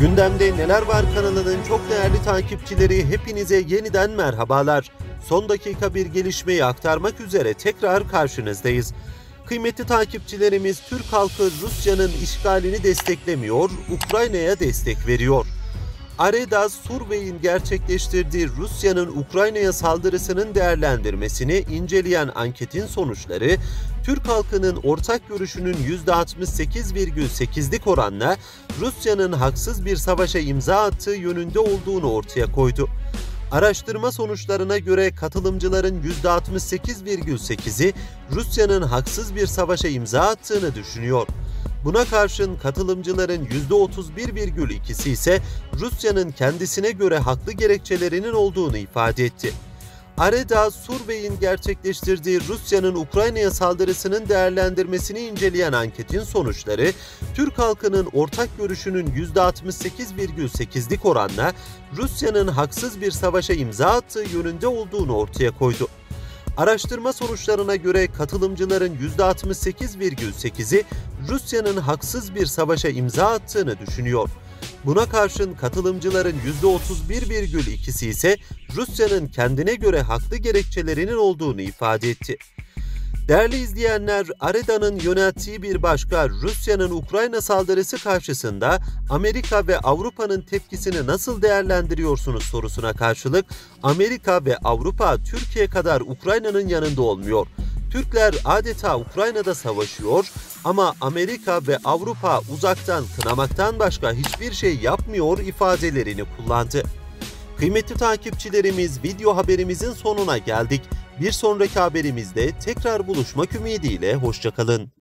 Gündemde Neler Var kanalının çok değerli takipçileri hepinize yeniden merhabalar. Son dakika bir gelişmeyi aktarmak üzere tekrar karşınızdayız. Kıymetli takipçilerimiz Türk halkı Rusya'nın işgalini desteklemiyor, Ukrayna'ya destek veriyor. Areda Survey'in gerçekleştirdiği Rusya'nın Ukrayna'ya saldırısının değerlendirmesini inceleyen anketin sonuçları, Türk halkının ortak görüşünün %68,8'lik oranla Rusya'nın haksız bir savaşa imza attığı yönünde olduğunu ortaya koydu. Araştırma sonuçlarına göre katılımcıların %68,8'i Rusya'nın haksız bir savaşa imza attığını düşünüyor. Buna karşın katılımcıların %31,2'si ise Rusya'nın kendisine göre haklı gerekçelerinin olduğunu ifade etti. Areda Survey'in gerçekleştirdiği Rusya'nın Ukrayna'ya saldırısının değerlendirmesini inceleyen anketin sonuçları, Türk halkının ortak görüşünün %68,8'lik oranla Rusya'nın haksız bir savaşa imza attığı yönünde olduğunu ortaya koydu. Araştırma sonuçlarına göre katılımcıların %68,8'i Rusya'nın haksız bir savaşa imza attığını düşünüyor. Buna karşın katılımcıların %31,2'si ise Rusya'nın kendine göre haklı gerekçelerinin olduğunu ifade etti. Değerli izleyenler, Areda'nın yönelttiği bir başka Rusya'nın Ukrayna saldırısı karşısında Amerika ve Avrupa'nın tepkisini nasıl değerlendiriyorsunuz sorusuna karşılık Amerika ve Avrupa Türkiye kadar Ukrayna'nın yanında olmuyor. Türkler adeta Ukrayna'da savaşıyor ama Amerika ve Avrupa uzaktan kınamaktan başka hiçbir şey yapmıyor ifadelerini kullandı. Kıymetli takipçilerimiz video haberimizin sonuna geldik. Bir sonraki haberimizde tekrar buluşmak ümidiyle hoşçakalın.